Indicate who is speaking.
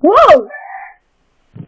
Speaker 1: Whoa!